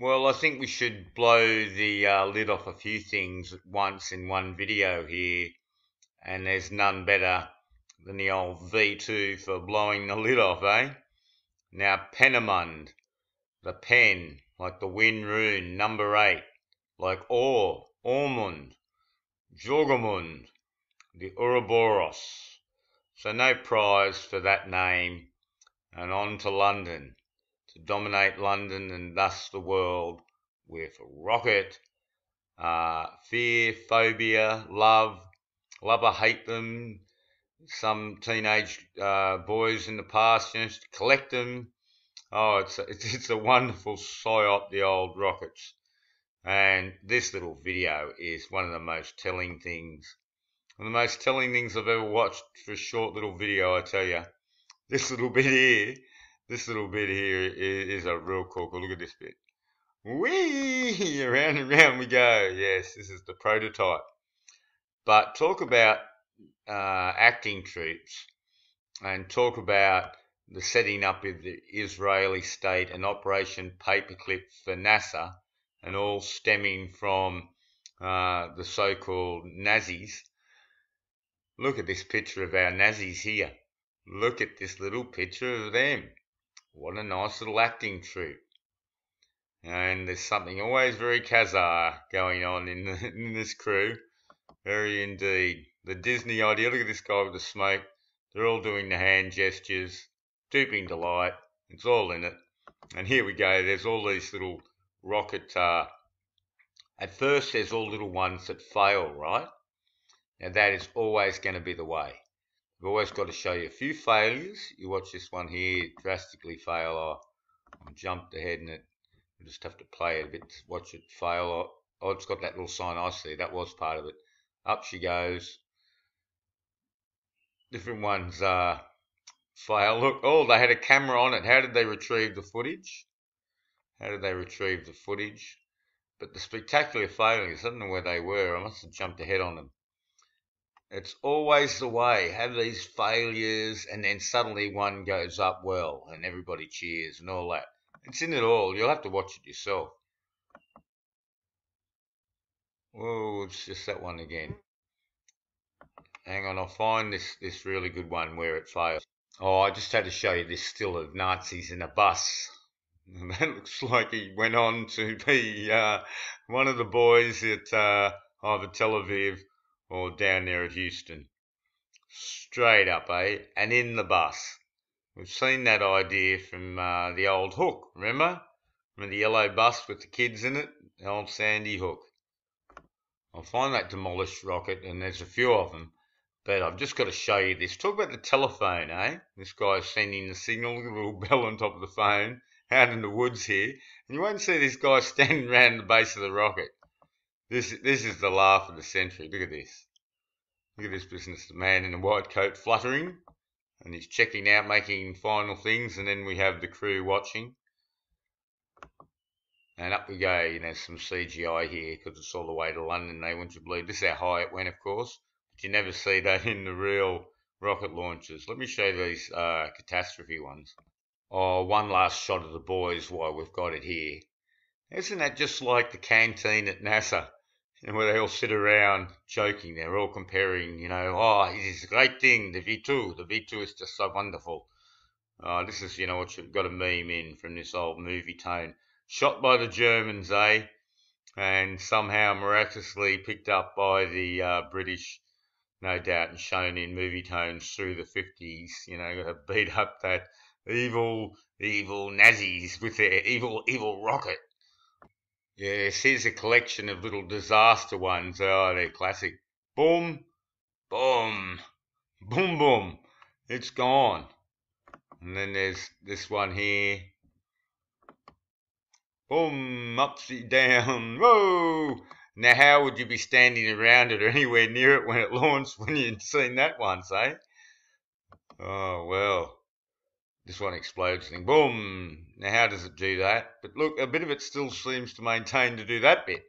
Well, I think we should blow the uh, lid off a few things at once in one video here, and there's none better than the old V2 for blowing the lid off, eh? Now, Peenemünde, the pen, like the wind rune, number eight, like Or, Ormond, Jorgamund, the Ouroboros. So no prize for that name, and on to London to dominate London and thus the world with rocket, uh, fear, phobia, love, love or hate them. Some teenage uh, boys in the past used to collect them. Oh, it's a, it's, it's a wonderful psyop, the old rockets. And this little video is one of the most telling things. One of the most telling things I've ever watched for a short little video, I tell you. This little bit here this little bit here is, is a real corker. Look at this bit. Whee! Around and round we go. Yes, this is the prototype. But talk about uh, acting troupes and talk about the setting up of the Israeli state and Operation Paperclip for NASA and all stemming from uh, the so-called Nazis. Look at this picture of our Nazis here. Look at this little picture of them. What a nice little acting troupe. And there's something always very Khazar going on in, the, in this crew. Very indeed. The Disney idea. Look at this guy with the smoke. They're all doing the hand gestures. Duping delight. It's all in it. And here we go. There's all these little rocket. Uh, at first, there's all little ones that fail, right? Now that is always going to be the way. I've always got to show you a few failures. You watch this one here drastically fail. I jumped ahead and it. You just have to play it a bit watch it fail. Oh, it's got that little sign I see. That was part of it. Up she goes. Different ones uh, fail. Look, oh, they had a camera on it. How did they retrieve the footage? How did they retrieve the footage? But the spectacular failures, I don't know where they were. I must have jumped ahead on them. It's always the way. Have these failures, and then suddenly one goes up well, and everybody cheers and all that. It's in it all. You'll have to watch it yourself. Oh, it's just that one again. Hang on, I'll find this this really good one where it fails. Oh, I just had to show you this still of Nazis in a bus. And that looks like he went on to be uh, one of the boys at uh, either Tel Aviv or down there at Houston. Straight up, eh? And in the bus. We've seen that idea from uh, the old Hook, remember? Remember the yellow bus with the kids in it? The old Sandy Hook. I'll find that demolished rocket, and there's a few of them. But I've just got to show you this. Talk about the telephone, eh? This guy's sending the signal, the little bell on top of the phone, out in the woods here. And you won't see this guy standing around the base of the rocket. This this is the laugh of the century. Look at this. Look at this business. The man in the white coat fluttering, and he's checking out, making final things, and then we have the crew watching. And up we go. You know, some CGI here because it's all the way to London. They want you to believe this is how high it went, of course. But you never see that in the real rocket launches. Let me show you these uh, catastrophe ones. Oh, one last shot of the boys while we've got it here. Isn't that just like the canteen at NASA? And where they all sit around joking. They're all comparing, you know, oh, is a great thing, the V2. The V2 is just so wonderful. Uh, this is, you know, what you've got a meme in from this old Movietone. Shot by the Germans, eh? And somehow miraculously picked up by the uh, British, no doubt, and shown in Movietones through the 50s. You know, to beat up that evil, evil Nazis with their evil, evil rocket. Yes, here's a collection of little disaster ones. Oh, they're classic. Boom, boom, boom, boom. It's gone. And then there's this one here. Boom, upside down. Whoa! Now, how would you be standing around it or anywhere near it when it launched when you'd seen that one, say? Oh, well this one explodes thing. Boom! Now, how does it do that? But look, a bit of it still seems to maintain to do that bit.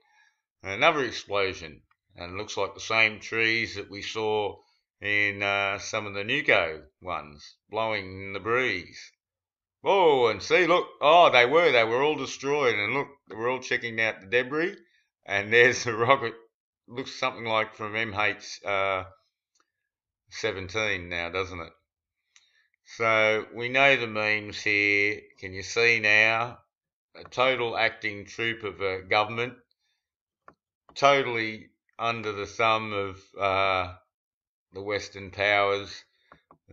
Another explosion. And looks like the same trees that we saw in uh, some of the Nuco ones, blowing in the breeze. Oh, and see, look, oh, they were, they were all destroyed, and look, we're all checking out the debris, and there's the rocket. Looks something like from MH uh, 17 now, doesn't it? So we know the memes here. Can you see now? A total acting troupe of a government, totally under the thumb of uh, the Western powers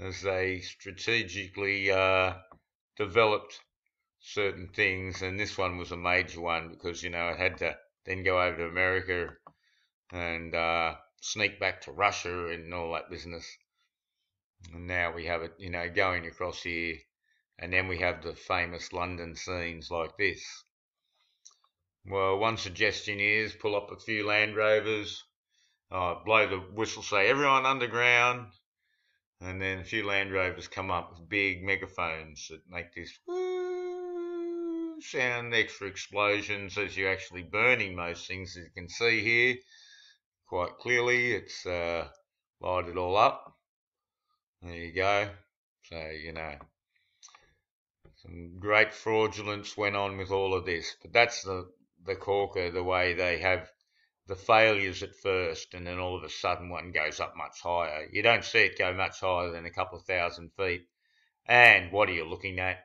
as they strategically uh, developed certain things, and this one was a major one because you know it had to then go over to America and uh, sneak back to Russia and all that business. And now we have it, you know, going across here, and then we have the famous London scenes like this. Well, one suggestion is pull up a few Land Rovers, uh, blow the whistle, say everyone underground, and then a few Land Rovers come up with big megaphones that make this sound, extra explosions as you're actually burning most things, as you can see here quite clearly. It's uh, lighted all up. There you go. So, you know, some great fraudulence went on with all of this. But that's the, the corker, the way they have the failures at first, and then all of a sudden one goes up much higher. You don't see it go much higher than a couple of thousand feet. And what are you looking at?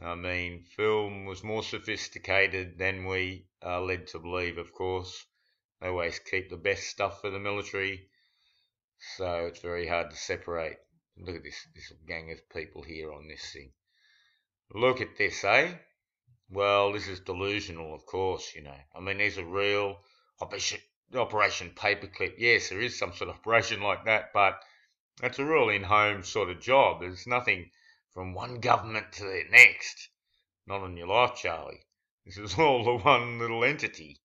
I mean, film was more sophisticated than we are led to believe, of course. They always keep the best stuff for the military, so it's very hard to separate. Look at this, this gang of people here on this thing. Look at this, eh? Well, this is delusional, of course, you know. I mean, these are real Operation Paperclip. Yes, there is some sort of operation like that, but that's a real in-home sort of job. There's nothing from one government to the next. Not on your life, Charlie. This is all the one little entity.